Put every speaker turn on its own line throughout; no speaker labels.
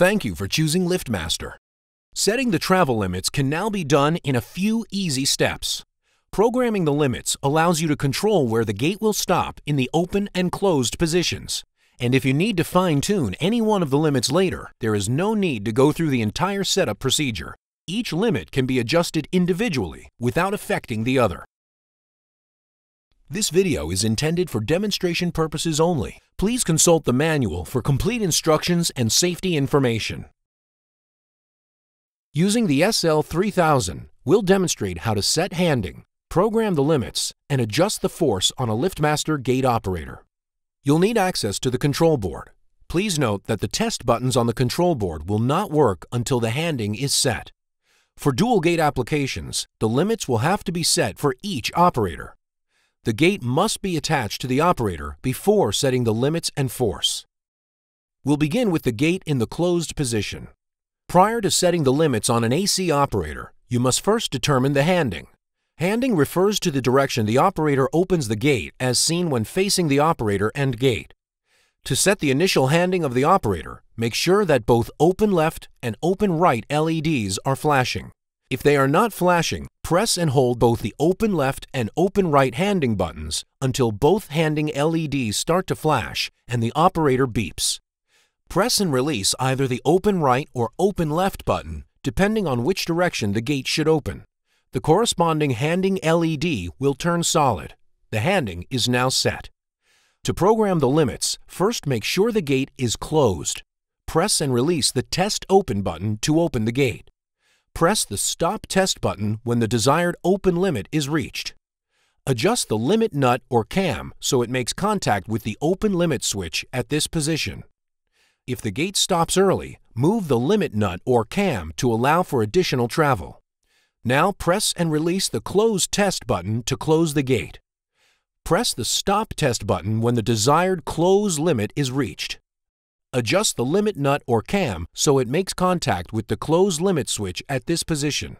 Thank you for choosing LiftMaster. Setting the travel limits can now be done in a few easy steps. Programming the limits allows you to control where the gate will stop in the open and closed positions. And if you need to fine-tune any one of the limits later, there is no need to go through the entire setup procedure. Each limit can be adjusted individually without affecting the other. This video is intended for demonstration purposes only. Please consult the manual for complete instructions and safety information. Using the SL3000, we'll demonstrate how to set handing, program the limits, and adjust the force on a LiftMaster gate operator. You'll need access to the control board. Please note that the test buttons on the control board will not work until the handing is set. For dual gate applications, the limits will have to be set for each operator. The gate must be attached to the operator before setting the limits and force. We'll begin with the gate in the closed position. Prior to setting the limits on an AC operator, you must first determine the handing. Handing refers to the direction the operator opens the gate as seen when facing the operator and gate. To set the initial handing of the operator, make sure that both open left and open right LEDs are flashing. If they are not flashing, press and hold both the open left and open right handing buttons until both handing LEDs start to flash and the operator beeps. Press and release either the open right or open left button depending on which direction the gate should open. The corresponding handing LED will turn solid. The handing is now set. To program the limits, first make sure the gate is closed. Press and release the Test Open button to open the gate. Press the Stop Test button when the desired open limit is reached. Adjust the limit nut or cam so it makes contact with the open limit switch at this position. If the gate stops early, move the limit nut or cam to allow for additional travel. Now press and release the Close Test button to close the gate. Press the Stop Test button when the desired close limit is reached. Adjust the limit nut or cam so it makes contact with the close limit switch at this position.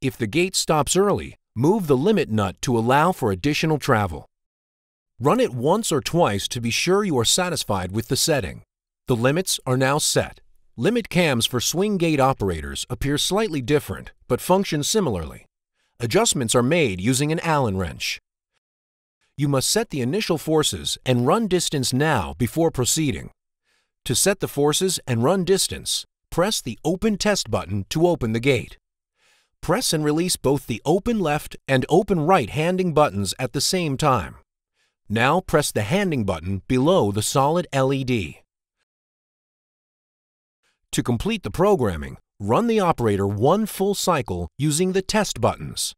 If the gate stops early, move the limit nut to allow for additional travel. Run it once or twice to be sure you are satisfied with the setting. The limits are now set. Limit cams for swing gate operators appear slightly different, but function similarly. Adjustments are made using an Allen wrench. You must set the initial forces and run distance now before proceeding. To set the forces and run distance, press the Open Test button to open the gate. Press and release both the open left and open right handing buttons at the same time. Now press the handing button below the solid LED. To complete the programming, run the operator one full cycle using the test buttons.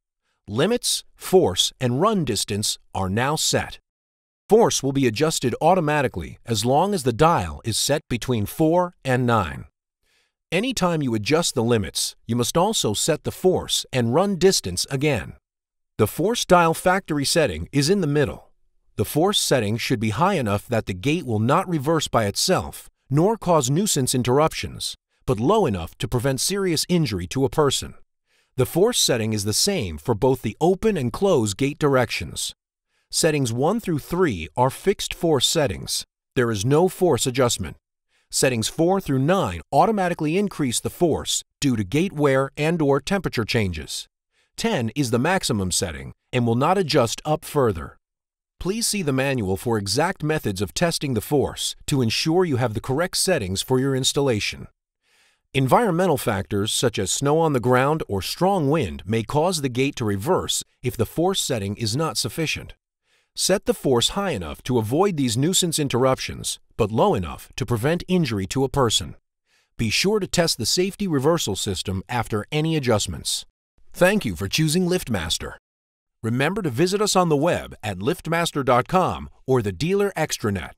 Limits, force, and run distance are now set. Force will be adjusted automatically as long as the dial is set between 4 and 9. Anytime you adjust the limits, you must also set the force and run distance again. The force dial factory setting is in the middle. The force setting should be high enough that the gate will not reverse by itself, nor cause nuisance interruptions, but low enough to prevent serious injury to a person. The force setting is the same for both the open and close gate directions. Settings 1 through 3 are fixed force settings. There is no force adjustment. Settings 4 through 9 automatically increase the force due to gate wear and or temperature changes. 10 is the maximum setting and will not adjust up further. Please see the manual for exact methods of testing the force to ensure you have the correct settings for your installation. Environmental factors such as snow on the ground or strong wind may cause the gate to reverse if the force setting is not sufficient. Set the force high enough to avoid these nuisance interruptions, but low enough to prevent injury to a person. Be sure to test the safety reversal system after any adjustments. Thank you for choosing LiftMaster. Remember to visit us on the web at liftmaster.com or the dealer extranet.